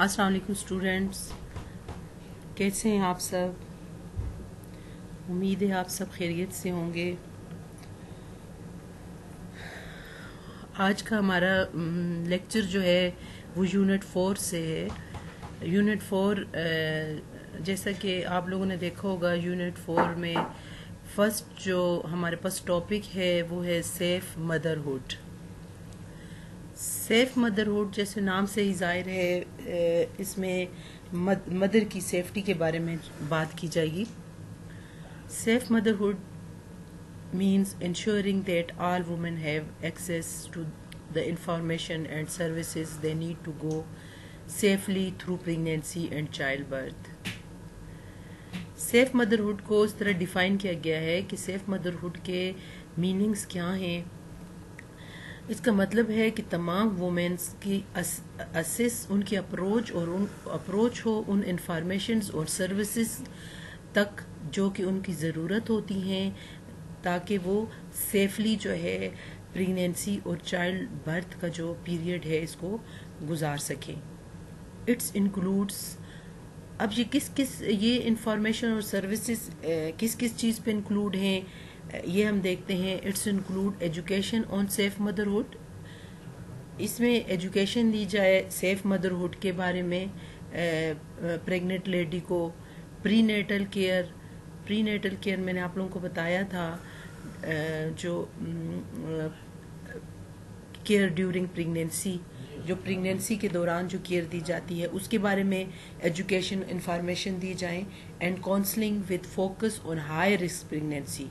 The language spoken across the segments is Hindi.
अस्सलाम वालेकुम स्टूडेंट्स। कैसे हैं आप सब? उम्मीद है आप सब खैरियत से होंगे। आज का हमारा लेक्चर जो है, वो यूनिट फोर से है। यूनिट फोर जैसा कि आप लोगों ने देखा होगा यूनिट फोर में फ़र्स्ट जो हमारे पास टॉपिक है, वो है सेफ़ मदरहुड सेफ़ मदरहुड जैसे नाम से ही ज़ाहिर है इसमें मदर की सेफ्टी के बारे में बात की जाएगी। Safe motherhood means ensuring that all women have access to the information and services they need to go safely through pregnancy and childbirth safe motherhood को इस तरह डिफाइन किया गया है कि सेफ़ मदरहुड के मीनिंग्स क्या हैं इसका मतलब है कि तमाम वुमेन्स की असिस उनकी अप्रोच और उन अप्रोच हो, उन इंफॉर्मेशन और सर्विसेज़ तक जो कि उनकी ज़रूरत होती हैं, ताकि वो सेफली जो है प्रेगनेंसी और चाइल्ड बर्थ का जो पीरियड है इसको गुजार सकें। इट्स इंक्लूड्स अब ये किस किस, ये इंफॉर्मेशन और सर्विसेज़ किस किस चीज़ पे इंक्लूड हैं? ये हम देखते हैं, it's include education on safe motherhood इसमें एजुकेशन दी जाए सेफ़ मदरहुड के बारे में प्रेग्नेंट लेडी को prenatal care prenatal care मैंने आप लोगों को बताया था जो केयर ड्यूरिंग प्रेगनेंसी जो प्रेगनेंसी के दौरान जो केयर दी जाती है, उसके बारे में एजुकेशन इंफॉर्मेशन दी जाए and counselling with focus on high risk pregnancy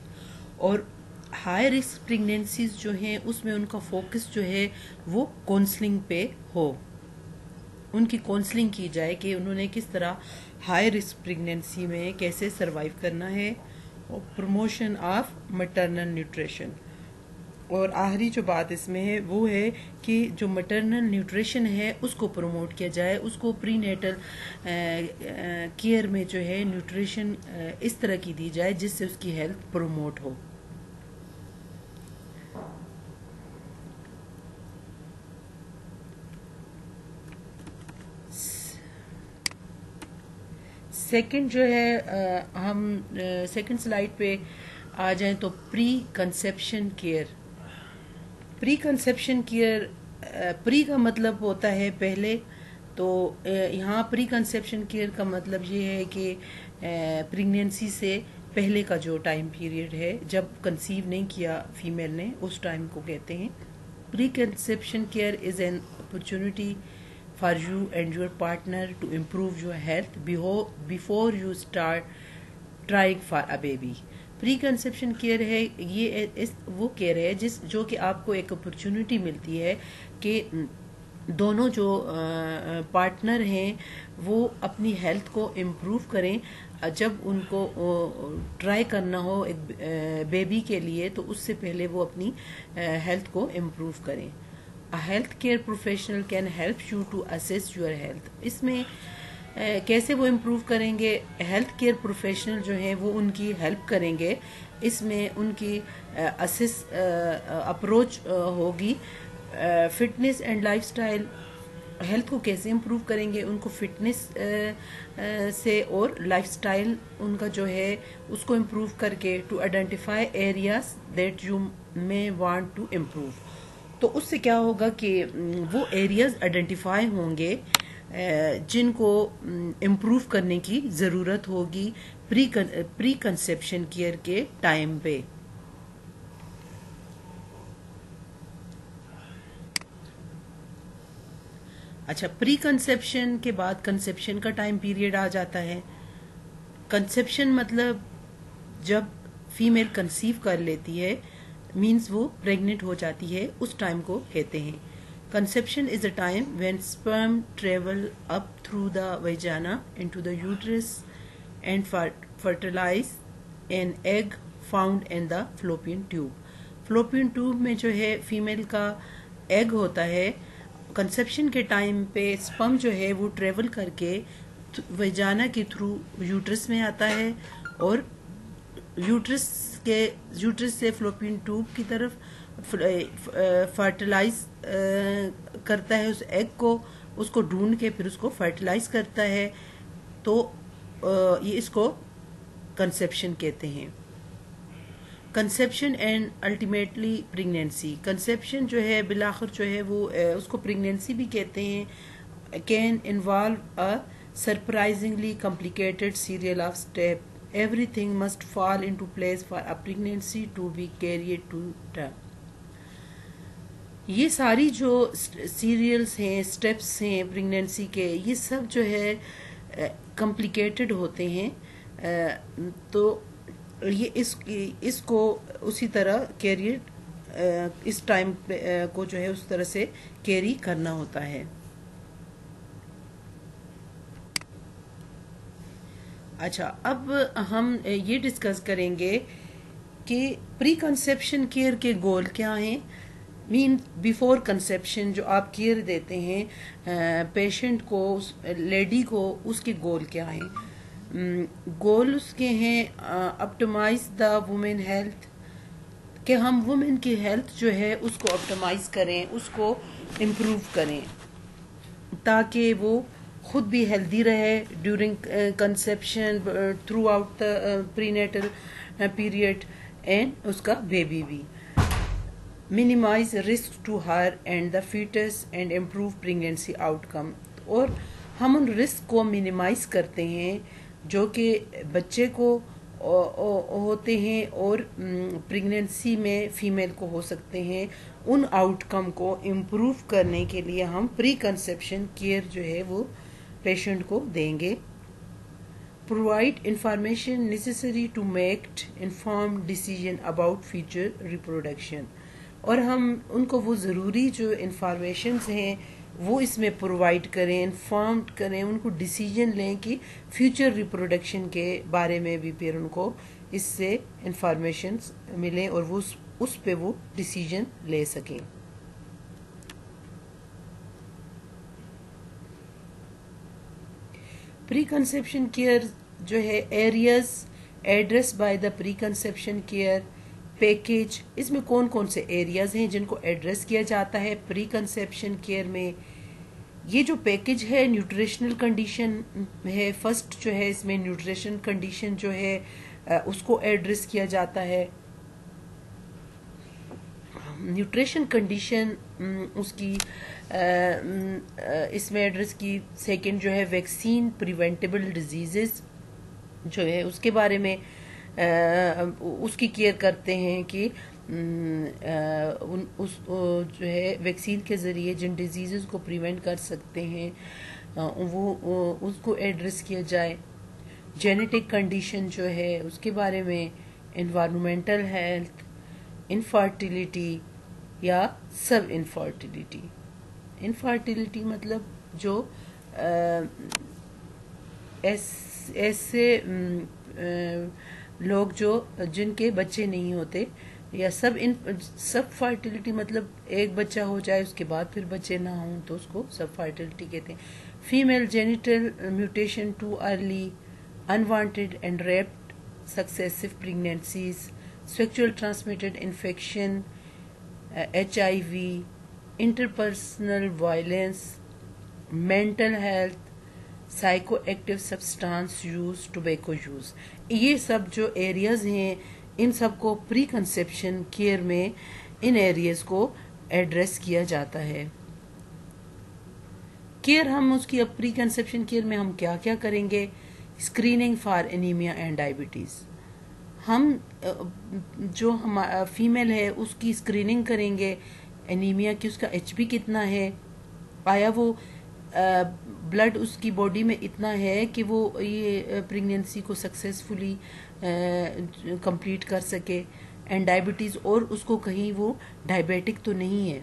और हाई रिस्क प्रेगनेंसीज जो हैं, उसमें उनका फोकस जो है, वो काउंसलिंग पे हो। उनकी काउंसलिंग की जाए कि उन्होंने किस तरह हाई रिस्क प्रेगनेंसी में कैसे सरवाइव करना है और प्रमोशन ऑफ़ मटर्नल न्यूट्रिशन और आखिरी जो बात इसमें है वो है कि जो मटरनल न्यूट्रिशन है उसको प्रमोट किया जाए उसको प्री नेटल केयर में जो है न्यूट्रिशन इस तरह की दी जाए जिससे उसकी हेल्थ प्रमोट हो। सेकंड जो है आ, हम सेकंड स्लाइड पे आ जाएँ तो preconception care preconception care pre का मतलब होता है पहले तो यहाँ प्री कंसेप्शन केयर का मतलब ये है कि प्रेगनेंसी से पहले का जो टाइम पीरियड है, जब कंसीव नहीं किया फीमेल ने, उस टाइम को कहते हैं। Preconception care is an opportunity for you and your partner to improve your health before you start trying for a baby. Preconception care है, ये इस, वो केयर है जिस, जो कि आपको एक अपॉर्चुनिटी मिलती है कि दोनों जो पार्टनर हैं, वो अपनी हेल्थ को इम्प्रूव करें। जब उनको ट्राई करना हो एक बेबी के लिए तो उससे पहले वो अपनी हेल्थ को इम्प्रूव करें। Health care professional can help you to assess your health इसमें कैसे वो इम्प्रूव करेंगे? हेल्थ केयर प्रोफेशनल जो हैं, वो उनकी हेल्प करेंगे। इसमें उनकी असिस अप्रोच होगी। फिटनेस एंड लाइफस्टाइल हेल्थ को कैसे इम्प्रूव करेंगे, उनको फिटनेस से और लाइफस्टाइल उनका जो है, उसको इम्प्रूव करके to identify areas that you may want to improve तो उससे क्या होगा कि वो एरियाज़ आइडेंटिफाई होंगे। जिनको इम्प्रूव करने की ज़रूरत होगी प्री प्री कंसेप्शन केयर के टाइम पे। अच्छा प्री कंसेप्शन के बाद कंसेप्शन का टाइम पीरियड आ जाता है। कंसेप्शन मतलब जब फीमेल कंसीव कर लेती है मीन्स वो प्रेग्नेंट हो जाती है, उस टाइम को कहते हैं। Conception is a time when sperm travel up through the vagina into the uterus and fertilise an found in the fallopian tube fallopian tube में जो है फीमेल का एग होता है कंसेप्शन के टाइम पे स्पर्म जो है, वो ट्रेवल करके वेजाना के थ्रू यूट्रस में आता है और यूट्रस के यूट्रस से फ्लोपियन ट्यूब की तरफ़ फर्टिलाइज करता है उस एग को, उसको ढूंढ के फिर उसको फर्टिलाइज करता है। तो ये इसको कंसेप्शन कहते हैं। Conception and ultimately pregnancy conception जो है, बिलाखिर जो है, वो उसको प्रेगनेंसी भी कहते हैं। Can involve a surprisingly complicated serial of step everything must fall into place for a pregnancy to be carried to term ये सारी जो सीरियल्स हैं स्टेप्स हैं प्रेगनेंसी के, ये सब जो है कॉम्प्लिकेटेड होते हैं। तो ये इस, इसको उसी तरह कैरियर इस टाइम को जो है उस तरह से कैरी करना होता है। अच्छा अब हम ये डिस्कस करेंगे कि प्री कंसेप्शन केयर के गोल क्या हैं। मीन बिफोर कंसेप्शन जो आप केयर देते हैं पेशेंट को, उस लेडी को, उसके गोल क्या हैं? गोल उसके हैं ऑप्टमाइज द वुमेन हेल्थ कि हम वुमेन की हेल्थ जो है, उसको ऑप्टमाइज करें, उसको इम्प्रूव करें, ताकि वो खुद भी हेल्दी रहे during conception throughout the prenatal period and उसका बेबी भी। Minimise risk to her and the foetus and improve pregnancy outcome और हम उन रिस्क को मिनिमाइज करते हैं, जो कि बच्चे को होते हैं और प्रेगनेंसी में फीमेल को हो सकते हैं। उन आउटकम को इम्प्रूव करने के लिए हम प्री कंसेप्शन केयर जो है वो पेशेंट को देंगे। Provide information necessary to make inform decision about future reproduction और हम उनको वो ज़रूरी जो इंफॉर्मेशन हैं वो इसमें प्रोवाइड करें इन्फॉर्म करें उनको डिसीज़न लें कि फ्यूचर रिप्रोडक्शन के बारे में भी फिर उनको इससे इंफॉर्मेशन मिले और वो उस, उस पे वो डिसीज़न ले सकें। प्री कंसेप्शन केयर जो है areas address by the preconception care package, इसमें कौन कौन से एरियाज़ हैं जिनको एड्रेस किया जाता है? प्री कंसेप्शन केयर में ये जो पैकेज है न्यूट्रिशनल कंडीशन है फ़र्स्ट जो है इसमें न्यूट्रिशन कंडीशन जो है उसको एड्रेस किया जाता है। न्यूट्रिशन कंडीशन उसकी इसमें एड्रेस की। सेकंड जो है वैक्सीन प्रिवेंटेबल डिजीजेस जो है, उसके बारे में उसकी केयर करते हैं कि उन, उस जो है, वैक्सीन के ज़रिए जिन डिज़ीज़ को प्रिवेंट कर सकते हैं वो उसको एड्रेस किया जाए। जेनेटिक कंडीशन जो है, उसके बारे में इन्वामेंटल हेल्थ इनफर्टिलिटी या सब इनफर्टिलिटी इनफर्टिलिटी मतलब जो ऐसे लोग जो, जिनके बच्चे नहीं होते, या सब इन, सब फर्टिलिटी मतलब एक बच्चा हो जाए, उसके बाद फिर बच्चे ना हों तो उसको सब फर्टिलिटी कहते हैं। Female genital mutation to early unwanted and rapid successive pregnancies sexual transmitted infection H I V interpersonal violence mental health psychoactive substance use tobacco use ये सब जो एरियाज़ हैं, इन सबको प्री कंसेप्शन केयर में इन एरियाज़ को एड्रेस किया जाता है। केयर हम उसकी अब प्री कंसेप्शन केयर में हम क्या क्या करेंगे? Screening for anaemia and diabetes हम जो हम फीमेल है, उसकी स्क्रीनिंग करेंगे। एनीमिया की उसका एच कितना है? आया वो ब्लड उसकी बॉडी में इतना है कि वो ये प्रेगनेंसी को सक्सेसफुली कंप्लीट कर सके। एंड डायबिटीज़ और उसको कहीं वो डायबिटिक तो नहीं है।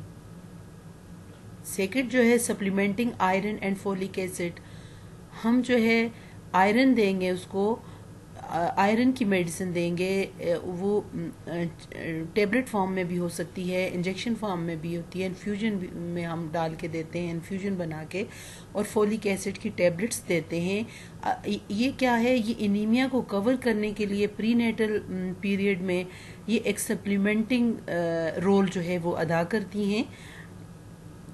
सेकेंड जो है supplementing iron and folic acid हम जो है आयरन देंगे उसको आयरन की मेडिसिन देंगे वो टेबलेट फॉर्म में भी हो सकती है इंजेक्शन फॉर्म में भी होती है इन्फ्यूजन में हम डाल के देते हैं इन्फ्यूजन बना के, और फोलिक एसिड की टेबलेट्स देते हैं। ये क्या है? ये इनीमिया को कवर करने के लिए प्री नेटल पीरियड में ये एक सप्लीमेंटिंग रोल जो है वो अदा करती हैं।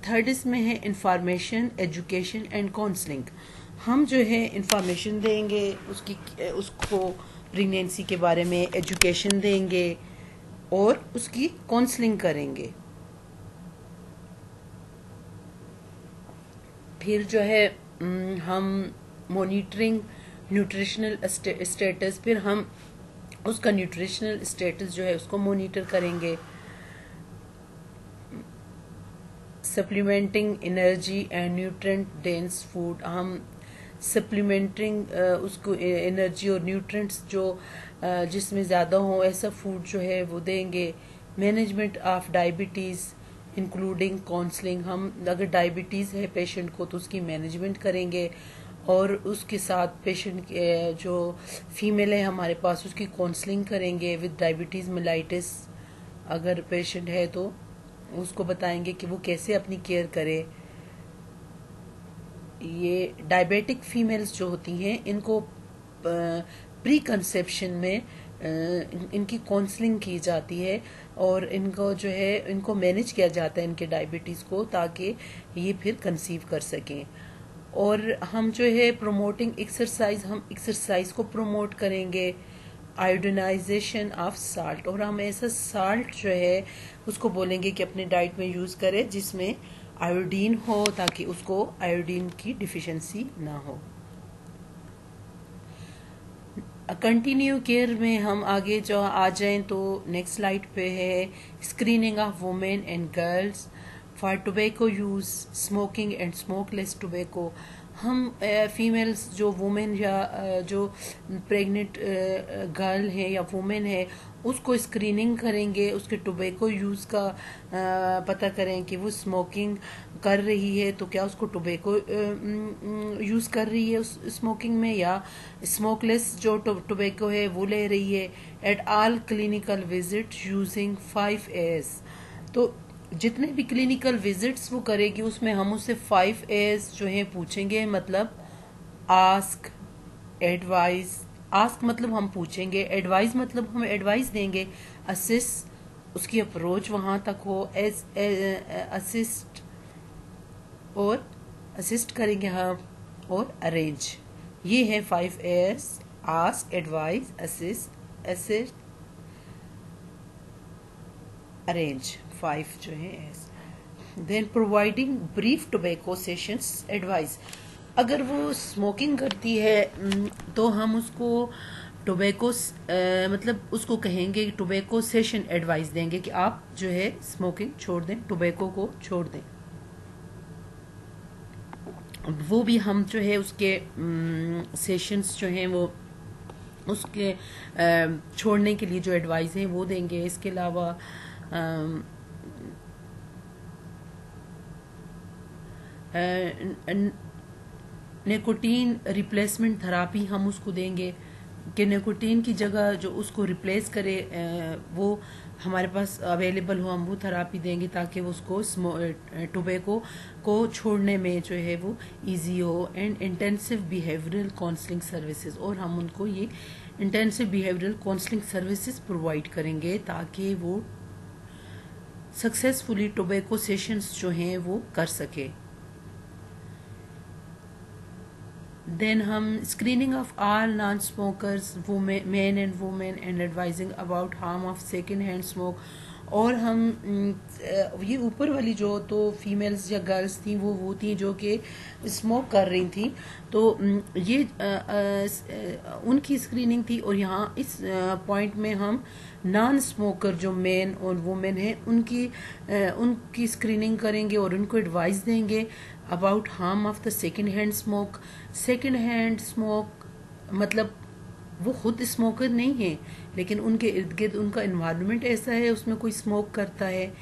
थर्ड इसमें है इंफॉर्मेशन एजुकेशन एंड काउंसलिंग हम जो है इंफॉर्मेशन देंगे, उसकी, उसको प्रेगनेंसी के बारे में एजुकेशन देंगे और उसकी काउंसलिंग करेंगे। फिर जो है हम मॉनिटरिंग न्यूट्रिशनल स्टेटस फिर हम उसका न्यूट्रिशनल स्टेटस जो है उसको मॉनिटर करेंगे। Supplementing energy and nutrient dense food हम सप्लीमेंटिंग uh, उसको एनर्जी और न्यूट्रेंट्स जो uh, जिसमें ज़्यादा हो ऐसा फ़ूड जो है वो देंगे। Management of diabetes including counselling हम अगर डायबिटीज़ है पेशेंट को तो उसकी मैनेजमेंट करेंगे। और उसके साथ पेशेंट जो फीमेल है हमारे पास उसकी काउंसलिंग करेंगे विद डायबिटीज़ मिलाइटिस अगर पेशेंट है तो उसको बताएँगे कि वो कैसे अपनी केयर करे। ये डायबिटिक फीमेल्स जो होती हैं, इनको प्री कंसेप्शन में इनकी काउंसलिंग की जाती है और इनको जो है, इनको मैनेज किया जाता है इनके डायबिटीज़ को ताकि ये फिर कंसीव कर सकें। और हम जो है प्रोमोटिंग एक्सरसाइज हम एक्सरसाइज को प्रोमोट करेंगे। आयोडनाइजेशन ऑफ़ साल्ट और हम ऐसा साल्ट जो है, उसको बोलेंगे कि अपने डाइट में यूज़ करें, जिसमें आयोडीन हो ताकि उसको आयोडीन की डिफिशियंसी ना हो। कंटिन्यू केयर में हम आगे जो आ जाएँ तो नेक्स्ट स्लाइड पे है screening of women and girls for tobacco use smoking and smokeless tobacco हम फीमेल्स जो वुमेन या जो प्रेग्नेंट गर्ल है या वुमेन है उसको स्क्रीनिंग करेंगे उसके टोबैको यूज़ का आ, पता करें कि वो स्मोकिंग कर रही है तो क्या उसको टोबैको यूज़ कर रही है उस स्मोकिंग में? या स्मोकलेस जो टोबैको है वो ले रही है? At all clinical visit using five A's तो जितने भी क्लिनिकल विजिट्स वो करेगी उसमें हम उससे फाइव एज जो है पूछेंगे मतलब आस्क एडवाइस आस्क मतलब हम पूछेंगे एडवाइस मतलब हम एडवाइस देंगे असिस्ट उसकी अप्रोच वहाँ तक हो एज असिस्ट और असिस्ट करेंगे हम, और अरेंज ये है five A's ask advise assist assist arrange five जो है A's then providing brief tobacco cessation advice अगर वो स्मोकिंग करती है तो हम उसको टोबैको मतलब उसको कहेंगे टोबैको सेशन एडवाइस देंगे कि आप जो है स्मोकिंग छोड़ दें टोबैको को छोड़ दें। वो भी हम जो है उसके सेशंस जो हैं वो उसके छोड़ने के लिए जो एडवाइस है वो देंगे। इसके अलावा निकोटीन रिप्लेसमेंट थेरापी हम उसको देंगे, कि निकोटीन की जगह जो उसको रिप्लेस करे वो हमारे पास अवेलेबल हो, हम वो थेरापी देंगे ताकि वो उसको टोबैको को छोड़ने में जो है वो इजी हो and intensive behavioural counselling services और हम उनको ये intensive behavioural counselling services provide करेंगे ताकि वो सक्सेसफुली टोबैको सेशंस जो हैं वो कर सके। देन हम screening of all non smokers men and women and advising about harm of second hand smoke और हम ये ऊपर वाली जो तो फीमेल्स या गर्ल्स थी, वो वो थी जो कि स्मोक कर रही थी। तो ये उनकी स्क्रीनिंग थी और यहाँ इस पॉइंट में हम नॉन स्मोकर जो मेन और वुमेन है, उनकी उनकी स्क्रीनिंग करेंगे और उनको एडवाइस देंगे। About harm of the second hand smoke second hand smoke मतलब वो खुद स्मोकर नहीं है, लेकिन उनके इर्द गिर्द उनका इन्वायरमेंट ऐसा है, उसमें कोई स्मोक करता है।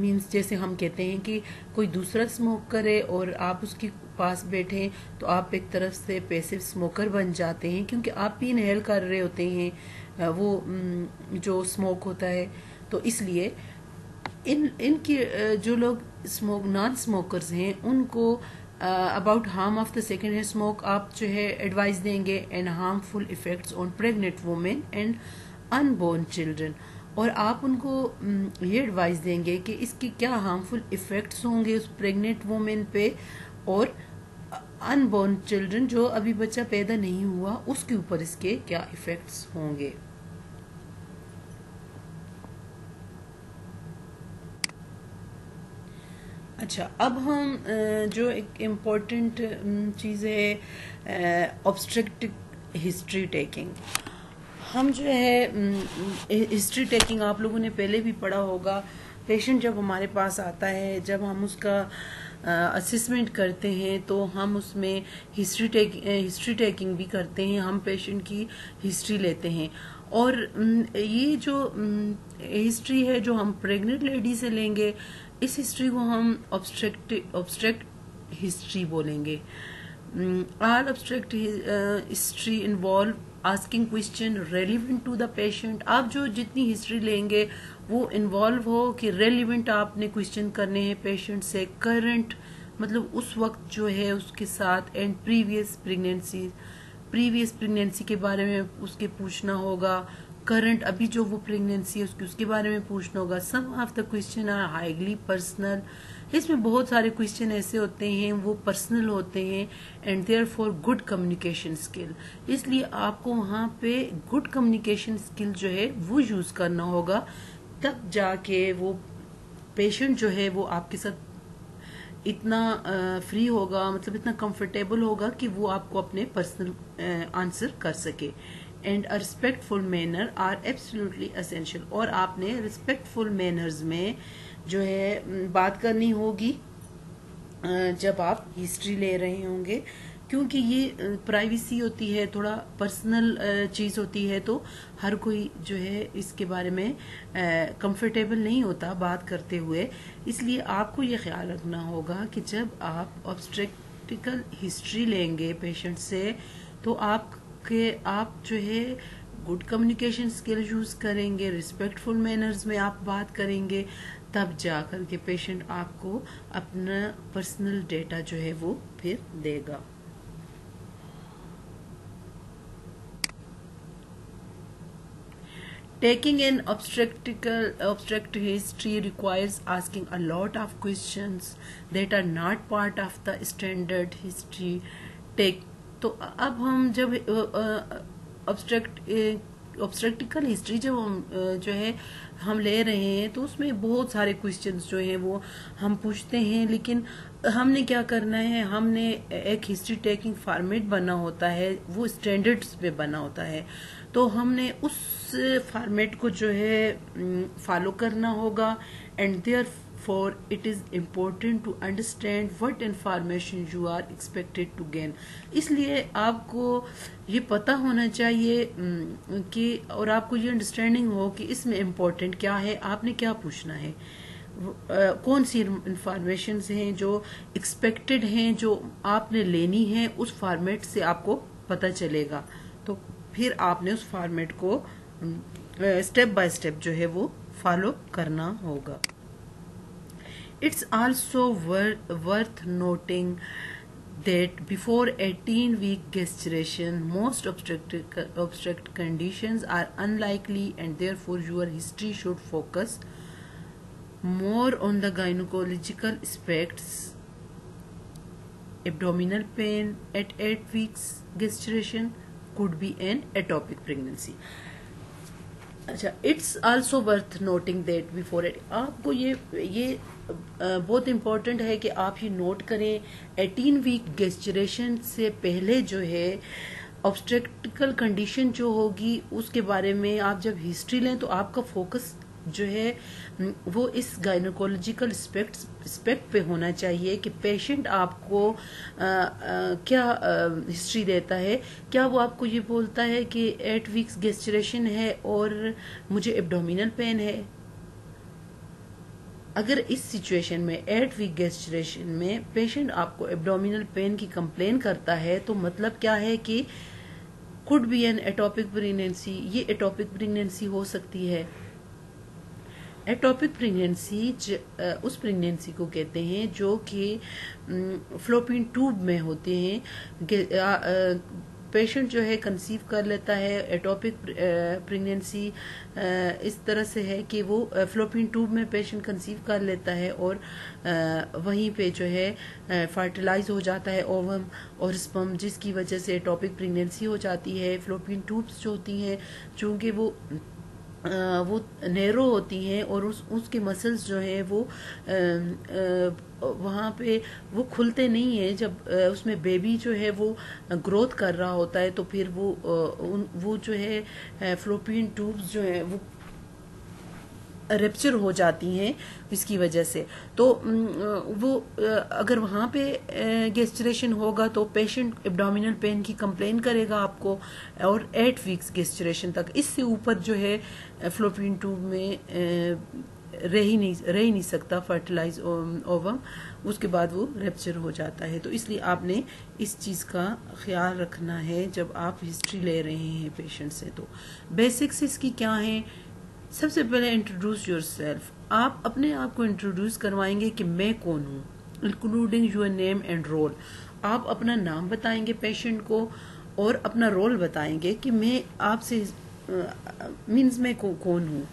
मीन्स जैसे हम कहते हैं कि कोई दूसरा स्मोक करे और आप उसके पास बैठे तो आप एक तरफ़ से पैसिव स्मोकर बन जाते हैं, क्योंकि आप भी इनहेल कर रहे होते हैं वो जो स्मोक होता है। तो इसलिए इन, इनकी जो लोग स्मोक नॉन स्मोकर्स हैं, उनको about harm of the second hand smoke आप जो है एडवाइस देंगे and harmful effects on pregnant women and unborn children और आप उनको ये एडवाइस देंगे कि इसके क्या हार्मफुल इफेक्ट्स होंगे उस प्रेग्नेंट वुमेन पे और अनबोर्न चिल्ड्रन जो अभी बच्चा पैदा नहीं हुआ, उसके ऊपर इसके क्या इफेक्ट्स होंगे? अच्छा अब हम जो एक इम्पोर्टेंट चीज़ है ऑब्स्ट्रक्ट हिस्ट्री टेकिंग हम जो है हिस्ट्री टेकिंग आप लोगों ने पहले भी पढ़ा होगा। पेशेंट जब हमारे पास आता है, जब हम उसका असेसमेंट करते हैं तो हम उसमें हिस्ट्री टेक हिस्ट्री टेकिंग भी करते हैं। हम पेशेंट की हिस्ट्री लेते हैं। और ये जो हिस्ट्री है, जो हम प्रेग्नेंट लेडी से लेंगे इस हिस्ट्री को हम ऑब्स्ट्रक्ट ऑब्स्ट्रक्ट हिस्ट्री बोलेंगे। Our obstetric history involve asking question relevant to the patient आप जो जितनी हिस्ट्री लेंगे, वो इन्वॉल्व हो कि रेलिवेंट आपने क्वेश्चन करने हैं पेशेंट से। करंट मतलब उस वक्त जो है उसके साथ and previous pregnancy previous pregnancy के बारे में उसके पूछना होगा। करंट अभी जो वो प्रेगनेंसी है, उसकी, उसके बारे में पूछना होगा। Some of the question are highly personal इसमें बहुत सारे क्वेश्चन ऐसे होते हैं, वो पर्सनल होते हैं and therefore good communication skill इसलिए आपको वहाँ पे गुड कम्युनिकेशन स्किल जो है, वो यूज़ करना होगा। तब जाके वो पेशेंट जो है, वो आपके साथ इतना फ्री होगा मतलब इतना कंफर्टेबल होगा कि वो आपको अपने पर्सनल आंसर कर सके। And a respectful manner are absolutely essential और आपने रिस्पेक्टफुल मैनर्स में जो है बात करनी होगी जब आप हिस्ट्री ले रहे होंगे, क्योंकि ये प्राइवेसी होती है, थोड़ा पर्सनल चीज़ होती है तो हर कोई जो है, इसके बारे में कंफर्टेबल नहीं होता बात करते हुए। इसलिए आपको ये ख्याल रखना होगा कि जब आप ऑब्स्ट्रेक्टिकल हिस्ट्री लेंगे पेशेंट से तो आप कि आप जो है गुड कम्युनिकेशन स्किल यूज़ करेंगे रिस्पेक्टफुल मैनर्स में आप बात करेंगे, तब जाकर के पेशेंट आपको अपना पर्सनल डेटा जो है वो फिर देगा। Taking an obstetrical obstetric history requires asking a lot of question that are not part of the standard history take तो अब हम जब ऑब्स्ट्रक्ट ऑब्स्ट्रक्टिकल हिस्ट्री जब हम जो है, हम ले रहे हैं तो उसमें बहुत सारे क्वेश्चंस जो हैं वो हम पूछते हैं, लेकिन हमने क्या करना है, हमने एक हिस्ट्री टेकिंग फॉर्मेट बना होता है, वो स्टैंडर्ड्स पे बना होता है। तो हमने उस फॉर्मेट को जो है फॉलो करना होगा and there for it is important to understand what information you are expected to gain. इसलिए आपको ये पता होना चाहिए कि और आपको ये अंडरस्टैंडिंग हो कि इसमें इम्पोर्टेंट क्या है, आपने क्या पूछना है। कौन सी इंफॉर्मेशन हैं जो एक्सपेक्टेड हैं, जो आपने लेनी है, उस फॉर्मेट से आपको पता चलेगा। तो फिर आपने उस फॉर्मेट को स्टेप बाय स्टेप जो है वो फॉलो करना होगा। It's also wor worth noting that before 18 week gestation, most obstetric conditions are unlikely and therefore your history should focus more on the gynecological aspects abdominal pain at 8 weeks gestation could be an ectopic pregnancy अच्छा it's also worth noting that before it आपको ये ये बहुत इम्पोर्टेंट है कि आप ये नोट करें एटीन वीक गेस्टरेशन से पहले जो है ऑब्स्ट्रेक्टिकल कंडीशन जो होगी, उसके बारे में आप जब हिस्ट्री लें तो आपका फोकस जो है वो इस गायनोकोलॉजिकल स्पेक्ट स्पेक्ट पे होना चाहिए कि पेशेंट आपको आ, आ, क्या आ, हिस्ट्री देता है। क्या वो आपको ये बोलता है कि एट वीक्स गेस्टरेशन है और मुझे एब्डोमिनल पेन है? अगर इस सिचुएशन में एट वीक गेस्टरेशन में पेशेंट आपको एब्डोमिनल पेन की कंप्लेन करता है तो मतलब क्या है कि could be an ectopic pregnancy ये एटोपिक प्रेगनेंसी हो सकती है। एटोपिक प्रेगनेंसी उस प्रेगनेंसी को कहते हैं जो कि फ्लोपिन ट्यूब में होते हैं। पेशेंट जो है कंसीव कर लेता है एटोपिक प्रेगनेंसी इस तरह से है कि वो फ्लोपिन ट्यूब में पेशेंट कंसीव कर लेता है और वहीं पे जो है फर्टिलाइज हो जाता है ओवम और स्पम जिसकी वजह से एटोपिक प्रेगनेंसी हो जाती है। फ्लोपिन ट्यूब्स जो होती हैं चूँकि वो वो नेरो होती हैं और उस, उसके मसल्स जो है वो वहाँ पे वो खुलते नहीं हैं। जब उसमें बेबी जो है वो ग्रोथ कर रहा होता है तो फिर वो उन, वो जो है फ्लोपिन ट्यूब्स जो है वो रेप्चर हो जाती हैं इसकी वजह से। तो वो अगर वहाँ पे गेस्टरेशन होगा तो पेशेंट एब्डोमिनल पेन की कंप्लेन करेगा आपको और एट वीक्स गेस्टरेशन तक। इससे ऊपर जो है फ्लोपिन ट्यूब में रह ही नहीं, रह ही नहीं सकता फर्टिलाइज ओवम उसके बाद वो रेप्चर हो जाता है। तो इसलिए आपने इस चीज़ का ख्याल रखना है जब आप हिस्ट्री ले रहे हैं पेशेंट से। तो बेसिक्स इसकी क्या है? सबसे पहले इंट्रोड्यूस योर सेल्फ आप अपने आप को इंट्रोड्यूस करवाएँगे कि मैं कौन हूँ including your name and role आप अपना नाम बताएँगे पेशेंट को और अपना रोल बताएँगे कि मैं आपसे मीन्स मैं कौन हूँ।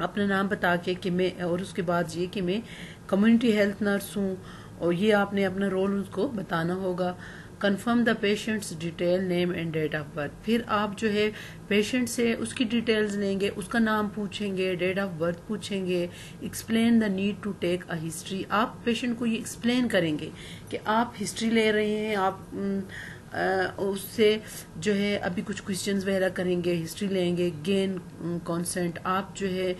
अपना नाम बता के कि मैं, और उसके बाद ये कि मैं कम्युनिटी हेल्थ नर्स हूँ और ये आपने अपना रोल उसको बताना होगा। Confirm the patient's detail name and date of birth फिर आप जो है पेशेंट से उसकी डिटेल्स लेंगे, उसका नाम पूछेंगे डेट ऑफ़ बर्थ पूछेंगे explain the need to take a history आप पेशेंट को ये एक्सप्लेन करेंगे कि आप हिस्ट्री ले रहे हैं, आप उससे जो है अभी कुछ क्वेश्चंस वगैरह करेंगे हिस्ट्री लेंगे गेन कॉन्सेंट आप जो है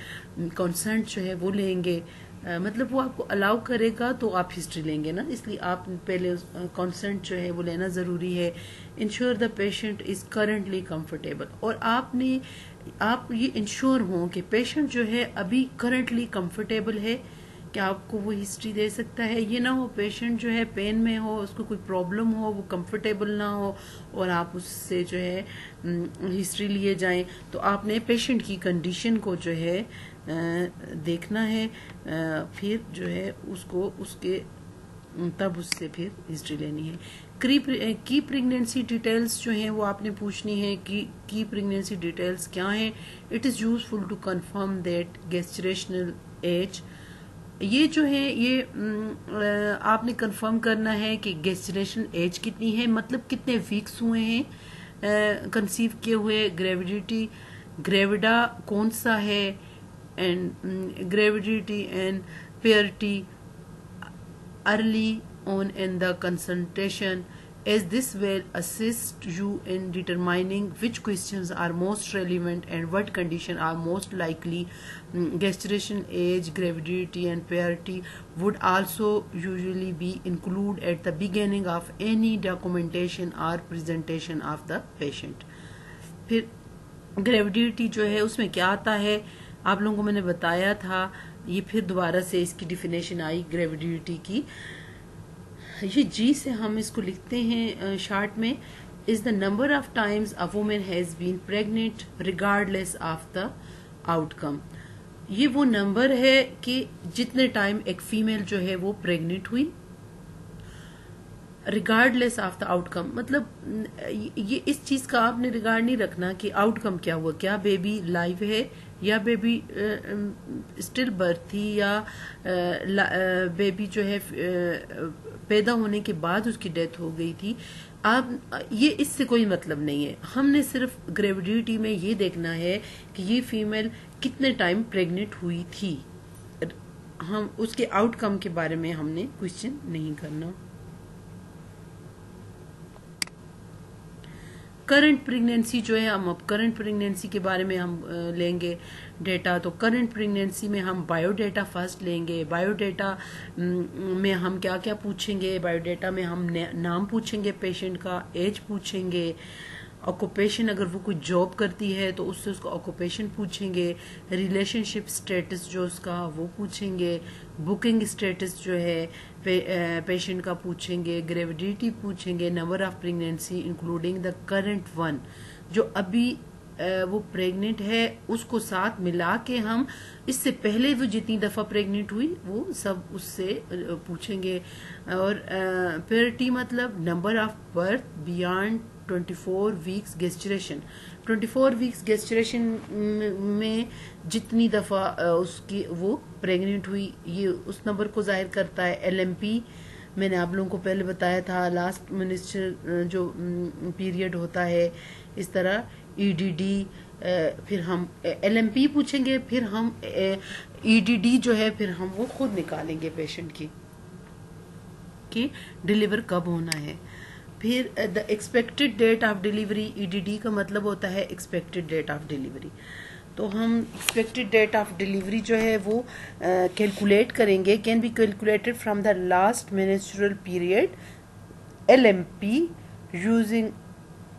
कॉन्सेंट जो है वो लेंगे. मतलब वो आपको अलाउ करेगा तो आप हिस्ट्री लेंगे ना? इसलिए आप पहले कॉन्सेंट जो है वो लेना ज़रूरी है। Ensure the patient is currently comfortable और आपने, आप ये इंश्योर हो कि पेशेंट जो है अभी करंटली कंफर्टेबल है, कि आपको वो हिस्ट्री दे सकता है। ये ना हो पेशेंट जो है पेन में हो, उसको कोई प्रॉब्लम हो, वो कंफर्टेबल ना हो, और आप उससे जो है हिस्ट्री लिए जाएँ। तो आपने पेशेंट की कंडीशन को जो है देखना है फिर जो है उसको, उसके तब उससे फिर हिस्ट्री लेनी है। की प्रेगनेंसी डिटेल्स जो हैं वो आपने पूछनी है कि की प्रेगनेंसी डिटेल्स क्या हैं। It is useful to confirm that gestational age ये जो है, ये आपने कंफर्म करना है कि गेस्टरेशन एज कितनी है मतलब कितने वीक्स हुए हैं कंसीव किए हुए ग्रेविडिटी ग्रेविडा कौन सा है and um, gravidity and purity early on in the consultation as this will assist you in determining which questions are most relevant and what condition are most likely um, gestation age gravidity and purity would also usually be included at the beginning of any documentation or presentation of the patient फिर ग्रेविडिटी जो है उसमें क्या आता है आप लोगों को मैंने बताया था, ये फिर दोबारा से इसकी डिफिनेशन आई ग्रेविडिटी की। ये जी से हम इसको लिखते हैं शार्ट में is the number of times a women has been pregnant regardless of the outcome ये वो नंबर है कि जितने टाइम एक फीमेल जो है वो प्रेग्नेंट हुई रिगार्डलेस ऑफ़ द आउटकम मतलब ये इस चीज़ का आपने रिगार्ड नहीं रखना कि आउटकम क्या हुआ, क्या बेबी लाइव है या बेबी स्टिल बर्थ थी या बेबी जो है पैदा होने के बाद उसकी डेथ हो गई थी। आप ये इससे कोई मतलब नहीं है। हमने सिर्फ़ ग्रेविडिटी में ये देखना है कि ये फीमेल कितने टाइम प्रेग्नेंट हुई थी। हम, उसके आउटकम के बारे में हमने क्वेश्चन नहीं करना। करंट प्रेगनेंसी जो है, हम अब करंट प्रेगनेंसी के बारे में हम लेंगे डेटा तो करंट प्रेगनेंसी में हम बायोडेटा फ़र्स्ट लेंगे। बायोडेटा में हम क्या क्या पूछेंगे? बायोडेटा में हम नाम पूछेंगे पेशेंट का एज पूछेंगे। ऑक्यूपेशन अगर वो कोई जॉब करती है तो उससे उसका ऑक्यूपेशन पूछेंगे। रिलेशनशिप स्टेटस जो उसका, वो पूछेंगे। बुकिंग स्टेटस जो है पेशेंट का पूछेंगे ग्रेविडिटी पूछेंगे number of pregnancy including the current one जो अभी वो प्रेग्नेंट है, उसको साथ मिला के हम, इससे पहले वो जितनी दफ़ा प्रेग्नेंट हुई, वो सब उससे पूछेंगे। और पेरिटी मतलब number of birth beyond 24 weeks gestation 24 weeks gestation में जितनी दफ़ा उसकी, वो प्रेग्नेंट हुई, ये उस नंबर को ज़ाहिर करता है एलएमपी मैंने आप लोगों को पहले बताया था लास्ट मिनिस्टर जो पीरियड होता है, इस तरह। ईडीडी e फिर हम एलएमपी पूछेंगे फिर हम ईडीडी e जो है फिर हम वो खुद निकालेंगे पेशेंट की कि डिलीवर कब होना है। फिर the expected date of delivery EDD का मतलब होता है एक्सपेक्टेड डेट ऑफ़ डिलीवरी तो हम एक्सपेक्टेड डेट ऑफ़ डिलीवरी जो है वो कैलकुलेट uh, करेंगे can be calculated from the last menstrual period L M P using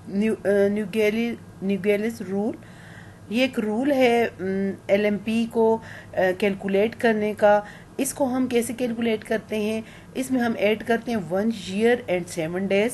Naegele Naegele's rule ये एक रूल है एलएमपी को कैलकुलेट करने का। इसको हम कैसे कैलकुलेट करते हैं? इसमें हम ऐड करते हैं one year and seven days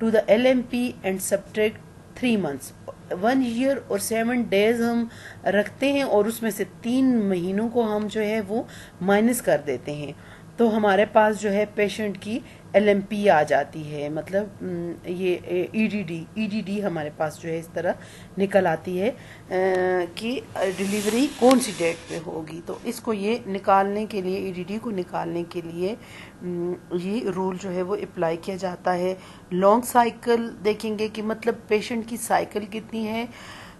to the L M P and subtract three months one year और सेवन डेज़ हम रखते हैं और उसमें से तीन महीनों को हम जो है वो माइनस कर देते हैं। तो हमारे पास जो है पेशेंट की एलएमपी आ जाती है मतलब ये ईडीडी ईडीडी e हमारे पास जो है इस तरह निकल आती है कि डिलीवरी कौन सी डेट पे होगी? तो इसको ये निकालने के लिए ईडीडी e को निकालने के लिए ये रूल जो है वो अप्लाई किया जाता है। लॉन्ग साइकिल देखेंगे कि मतलब पेशेंट की साइकिल कितनी है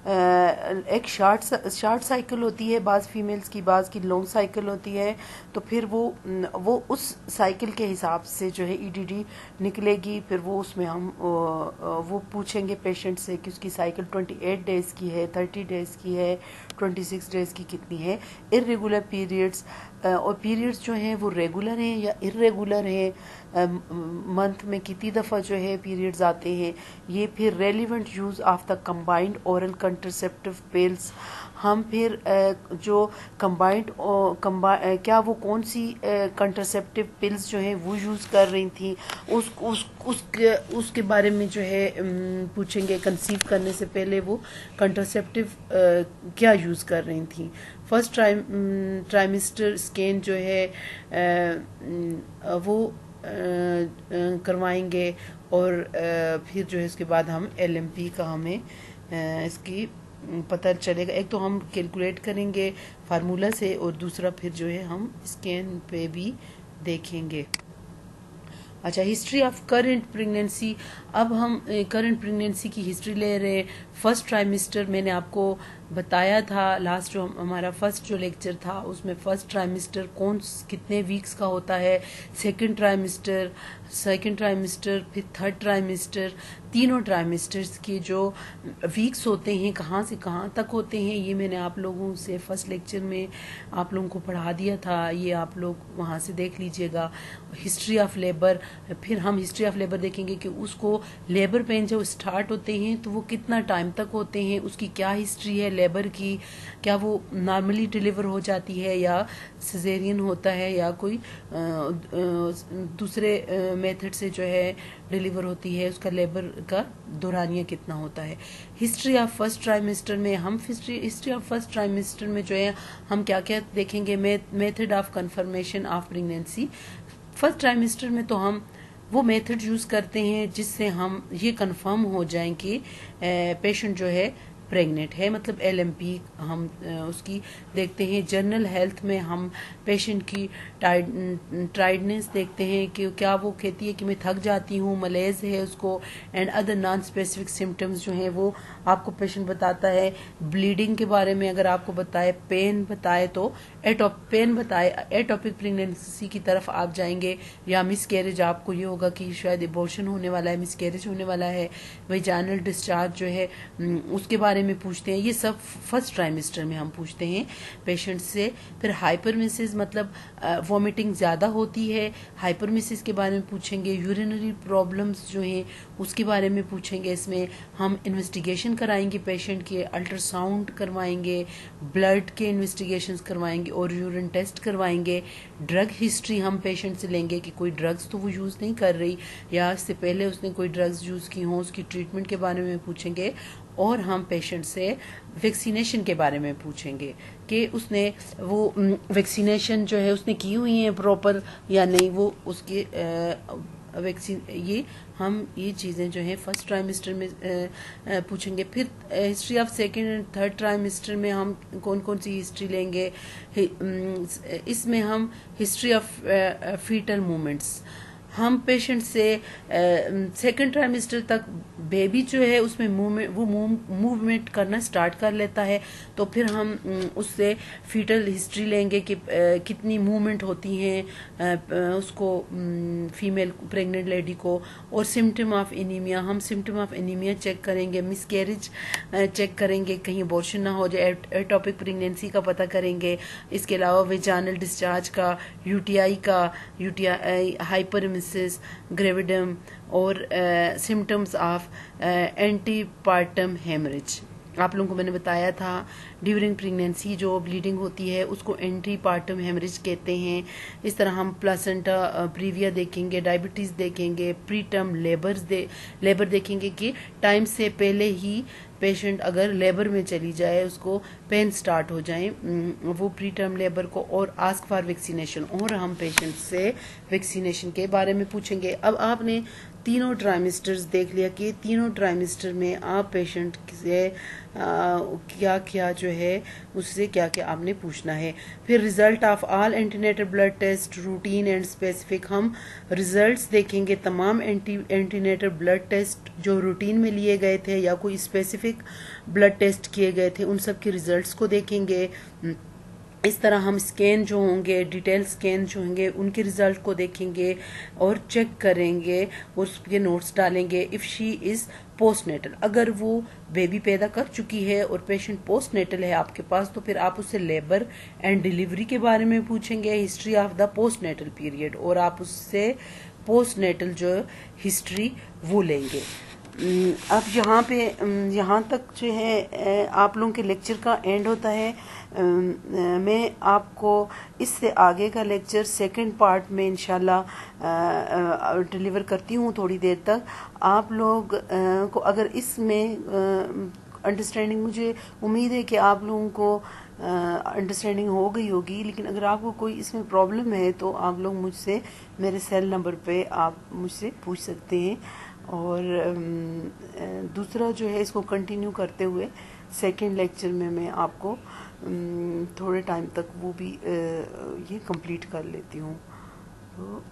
एक शार्ट शार्ट साइकिल होती है, बाज़ फीमेल्स की, बाज़ की लॉन्ग साइकिल होती है तो फिर वो वो उस साइकिल के हिसाब से जो है ईडीडी e निकलेगी, फिर वो उसमें हम वो पूछेंगे पेशेंट से कि उसकी साइकिल 28 डेज़ की है 30 डेज़ की है 26 डेज़ की कितनी है? इरेगुलर पीरियड्स और पीरियड्स जो हैं वो रेगुलर हैं या इरेगुलर हैं? मंथ में कितनी दफ़ा जो है पीरियड्स आते हैं? ये फिर relevant use of the combined oral contraceptive pills हम फिर जो कंबाइंड क्या वो कौन सी कंट्रसेप्टिव पिल्स जो हैं वो यूज़ कर रही थी? उस उस, उसके उसके बारे में जो है पूछेंगे कंसीव करने से पहले वो कंट्रसेप्टिव क्या यूज़ कर रही थी। फ़र्स्ट ट्राइ ट्राइमिस्टर स्कैन जो है वो करवाएँगे और फिर जो है इसके बाद हम एलएमपी का हमें इसकी पता चलेगा। एक तो हम कैलकुलेट करेंगे फार्मूला से और दूसरा फिर जो है हम स्कैन पे भी देखेंगे। अच्छा हिस्ट्री ऑफ़ करंट प्रेगनेंसी अब हम करंट प्रेगनेंसी की हिस्ट्री ले रहे हैं। फ़र्स्ट ट्राइमिस्टर मैंने आपको बताया था लास्ट जो हमारा फ़र्स्ट जो लेक्चर था, उसमें फ़र्स्ट ट्राइमिस्टर कौन, कितने वीक्स का होता है सेकंड ट्राइमिस्टर सेकंड ट्राइमिस्टर फिर थर्ड ट्राइमिस्टर तीनों ट्राइमिस्टर्स के जो वीक्स होते हैं, कहाँ से कहाँ तक होते हैं, ये मैंने आप लोगों से फ़र्स्ट लेक्चर में आप लोगों को पढ़ा दिया था। ये आप लोग वहाँ से देख लीजिएगा। हिस्ट्री ऑफ़ लेबर फिर हम हिस्ट्री ऑफ़ लेबर देखेंगे कि उसको लेबर पेन जब स्टार्ट होते हैं तो वो कितना टाइम तक होते हैं, उसकी क्या हिस्ट्री है लेबर की, क्या वो नॉर्मली डिलीवर हो जाती है या सिजेरियन होता है या कोई दूसरे मेथड से जो है डिलीवर होती है, उसका लेबर का दौरानिया कितना होता है। हिस्ट्री ऑफ़ फ़र्स्ट ट्राइमेस्टर में हम history history of first trimester में जो है, हम क्या क्या देखेंगे method of confirmation of pregnancy. First trimester में तो हम वो मेथड यूज़ करते हैं जिससे हम ये कंफर्म हो जाएँ कि पेशेंट जो है प्रेग्नेंट है मतलब एलएमपी हम उसकी देखते हैं जनरल हेल्थ में हम पेशेंट की टाइडनेस देखते हैं कि क्या वो कहती है कि मैं थक जाती हूँ मलेज है उसको and other non specific symptoms जो हैं वो आपको पेशेंट बताता है। ब्लीडिंग के बारे में अगर आपको बताए पेन बताए तो एटॉप पेन बताए एटॉपिक प्रेगनेंसी की तरफ़ आप जाएँगे, या मिस कैरेज आपको ये होगा कि शायद एबोर्शन होने वाला है मिस कैरेज होने वाला है, वही जानल डिस्चार्ज जो है उसके बारे बारे में पूछते हैं। ये सब फ़र्स्ट ट्राइमेस्टर में हम पूछते हैं पेशेंट से। फिर हाइपरमिसिस मतलब वॉमिटिंग ज़्यादा होती है। हाइपरमिसिस के बारे में पूछेंगे। यूरिनरी प्रॉब्लम्स जो हैं, उसके बारे में पूछेंगे। इसमें हम इन्वेस्टिगेशन कराएँगे पेशेंट के अल्ट्रासाउंड करवाएँगे ब्लड के इन्वेस्टिगेशन करवाएँगे और यूरिन टेस्ट करवाएँगे। ड्रग हिस्ट्री हम पेशेंट से लेंगे कि कोई ड्रग्स तो वो यूज़ नहीं कर रही या इससे पहले उसने कोई ड्रग्स यूज़ की हों, उसकी ट्रीटमेंट के बारे में पूछेंगे। और हम पेशेंट से वैक्सीनेशन के बारे में पूछेंगे कि उसने वो वैक्सीनेशन जो है उसने की हुई है प्रॉपर या नहीं, वो उसके वैक्सीन ये हम, ये चीज़ें जो है फ़र्स्ट ट्राइमेस्टर में पूछेंगे। फिर history of second and third trimester में हम कौन कौन सी हिस्ट्री लेंगे? इसमें हम हिस्ट्री ऑफ़ फीटल मूवमेंट्स हम पेशेंट से सेकंड ट्राइमेस्टर तक बेबी जो है, उसमें वो मूवमेंट करना स्टार्ट कर लेता है। तो फिर हम उससे फीटल हिस्ट्री लेंगे कि कितनी मूवमेंट होती हैं उसको फीमेल प्रेग्नेंट लेडी को। और सिम्टम ऑफ़ एनीमिया हम सिम्टम ऑफ़ एनीमिया चेक करेंगे मिस कैरेज चेक करेंगे, कहीं अबॉर्शन ना हो जाए एटॉपिक प्रेगनेंसी का पता करेंगे। इसके अलावा वेजानल डिस्चार्ज का यूटीआई का यूटीआई हाइपर diagnosis, gravidum, और सिम्टम्स ऑफ़ एंटीपार्टम हेमरेज आप लोगों को मैंने बताया था ड्यूरिंग प्रेगनेंसी जो ब्लीडिंग होती है उसको एंटी पार्टम हेमरेज कहते हैं। इस तरह हम प्लासेंटा प्रीविया देखेंगे डायबिटीज़ देखेंगे प्री टर्म लेबर्स दे लेबर देखेंगे कि टाइम से पहले ही पेशेंट अगर लेबर में चली जाए, उसको पेन स्टार्ट हो जाए वो प्री टर्म लेबर को और आस्क फॉर वैक्सीनेशन, और हम पेशेंट से वैक्सीनेशन के बारे में पूछेंगे। अब आपने तीनों ट्राइमिस्टर्स देख लिया कि तीनों ट्राइमिस्टर में आप पेशेंट से क्या क्या जो है, उससे क्या क्या आपने पूछना है। फिर result of all antenatal blood test routine and specific हम रिजल्ट्स देखेंगे। तमाम एंटी ब्लड टेस्ट जो रूटीन में लिए गए थे या कोई स्पेसिफिक ब्लड टेस्ट किए गए थे, उन सब के रिजल्ट्स को देखेंगे। इस तरह हम स्कैन जो होंगे डिटेल स्कैन जो होंगे, उनके रिज़ल्ट को देखेंगे और चेक करेंगे और उसके नोट्स डालेंगे if she is post natal अगर वो बेबी पैदा कर चुकी है और पेशेंट पोस्ट नेटल है आपके पास तो फिर आप उससे लेबर एंड डिलीवरी के बारे में पूछेंगे history of the post natal period और आप उससे पोस्ट नेटल जो हिस्ट्री वो लेंगे। अब यहाँ पे यहाँ तक जो है आप लोगों के लेक्चर का एंड होता है। मैं आपको इससे आगे का लेक्चर सेकंड पार्ट में इंशाल्लाह डिलीवर करती हूँ थोड़ी देर तक। आप लोग को अगर इसमें अंडरस्टैंडिंग मुझे उम्मीद है कि आप लोगों को अंडरस्टैंडिंग हो गई होगी, लेकिन अगर आपको कोई इसमें प्रॉब्लम है तो आप लोग मुझसे, मेरे सेल नंबर पे आप मुझसे पूछ सकते हैं। और दूसरा जो है, इसको कंटिन्यू करते हुए सेकेंड लेक्चर में मैं आपको हम्म, थोड़े टाइम तक वो भी ये कंप्लीट कर लेती हूँ। तो